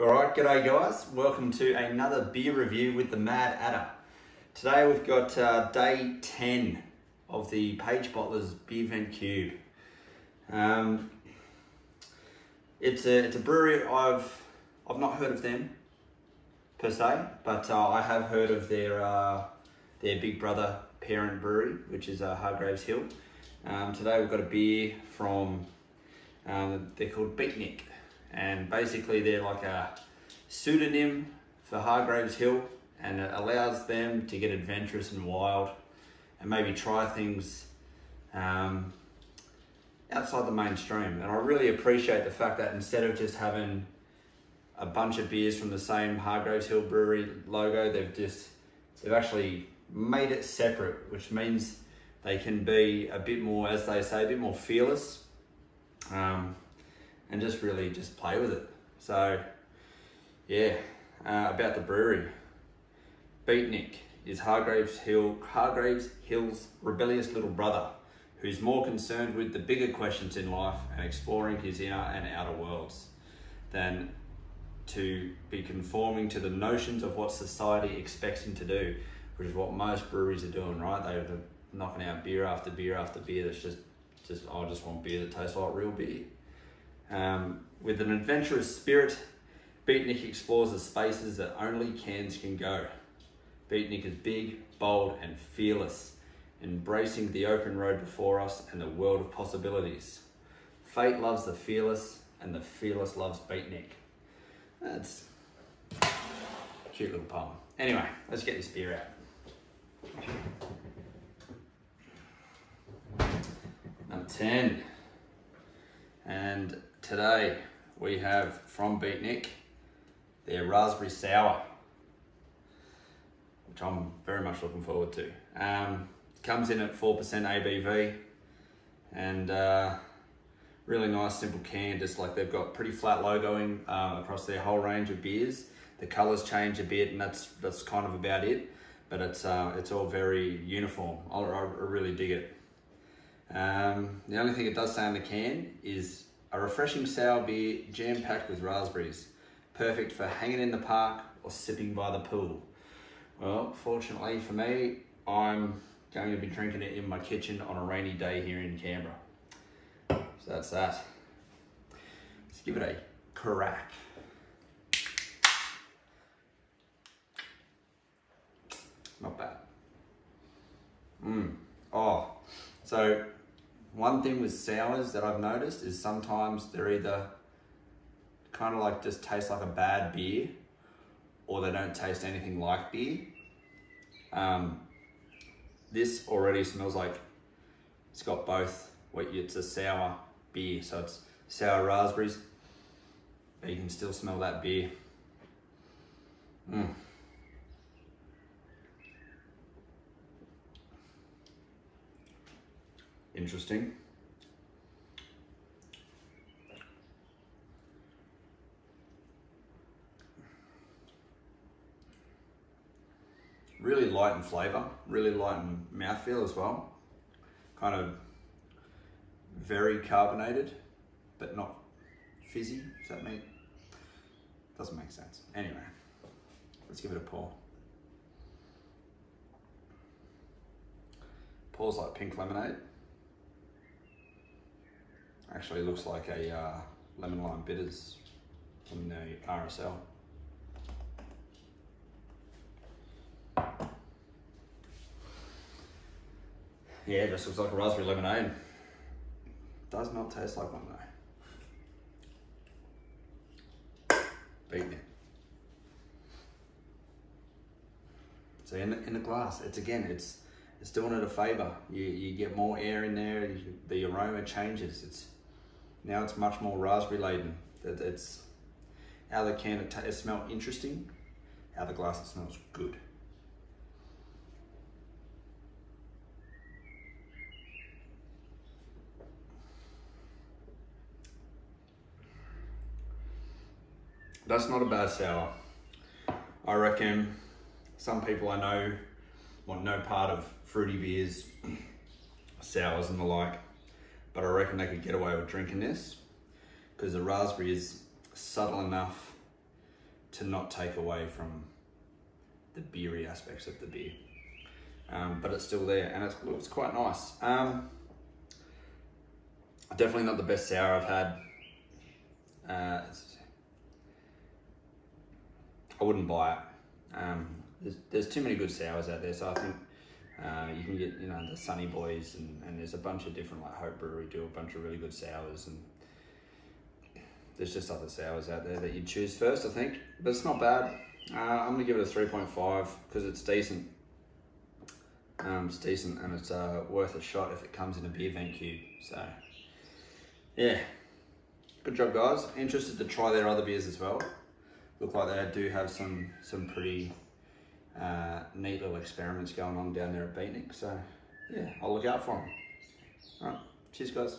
All right, g'day guys. Welcome to another beer review with the Mad Adder. Today we've got uh, day 10 of the Page Bottlers Beer Vent Cube. Um, it's a it's a brewery I've I've not heard of them per se, but uh, I have heard of their uh, their big brother parent brewery, which is uh, Hargreaves Hill. Um, today we've got a beer from um, they're called Beatnik and basically they're like a pseudonym for Hargreaves Hill and it allows them to get adventurous and wild and maybe try things um, outside the mainstream. And I really appreciate the fact that instead of just having a bunch of beers from the same Hargreaves Hill Brewery logo, they've just they've actually made it separate, which means they can be a bit more, as they say, a bit more fearless. Um, and just really just play with it. So yeah, uh, about the brewery. Beatnik is Hargreaves Hill Hargreaves Hill's rebellious little brother, who's more concerned with the bigger questions in life and exploring his inner and outer worlds than to be conforming to the notions of what society expects him to do, which is what most breweries are doing, right? They're knocking out beer after beer after beer that's just just I just want beer that tastes like real beer. Um, with an adventurous spirit, Beatnik explores the spaces that only cans can go. Beatnik is big, bold, and fearless, embracing the open road before us and the world of possibilities. Fate loves the fearless, and the fearless loves Beatnik. That's a cute little poem. Anyway, let's get this beer out. Number 10. And today we have from Beatnik their raspberry sour, which I'm very much looking forward to. Um, comes in at 4% ABV and uh, really nice simple can, just like they've got pretty flat logoing uh, across their whole range of beers. The colors change a bit and that's that's kind of about it, but it's uh, it's all very uniform. I, I really dig it. Um, the only thing it does say on the can is a refreshing sour beer jam-packed with raspberries. Perfect for hanging in the park or sipping by the pool. Well, fortunately for me, I'm going to be drinking it in my kitchen on a rainy day here in Canberra. So that's that. Let's give it a crack. Not bad. Mmm. Oh, so one thing with sours that I've noticed is sometimes they're either kind of like just taste like a bad beer or they don't taste anything like beer. Um, this already smells like it's got both. What it's a sour beer, so it's sour raspberries, but you can still smell that beer. Mm. Interesting. Really light in flavour, really light in mouthfeel as well. Kind of very carbonated, but not fizzy, does that make, doesn't make sense. Anyway, let's give it a pour. Pours like pink lemonade. Actually looks like a uh, lemon lime bitters from the RSL. Yeah, just looks like a raspberry lemonade. Does not taste like one though. Beating it. So in the, in the glass, it's again, it's it's doing it a favor. You, you get more air in there, the aroma changes. It's Now it's much more raspberry laden. It, it's Out of the can, it, it smells interesting. Out of the glass, it smells good. That's not a bad sour. I reckon some people I know want no part of fruity beers, sours and the like, but I reckon they could get away with drinking this because the raspberry is subtle enough to not take away from the beery aspects of the beer. Um, but it's still there and it's, it's quite nice. Um, definitely not the best sour I've had. Uh, I wouldn't buy it. Um, there's, there's too many good sours out there, so I think uh, you can get you know the Sunny Boys and, and there's a bunch of different like Hope Brewery do a bunch of really good sours and there's just other sours out there that you choose first, I think. But it's not bad. Uh, I'm gonna give it a 3.5 because it's decent. Um, it's decent and it's uh, worth a shot if it comes in a beer vent cube. So yeah, good job, guys. Interested to try their other beers as well. Look like they do have some some pretty uh, neat little experiments going on down there at Beatnik. So yeah, I'll look out for them. All right, cheers, guys.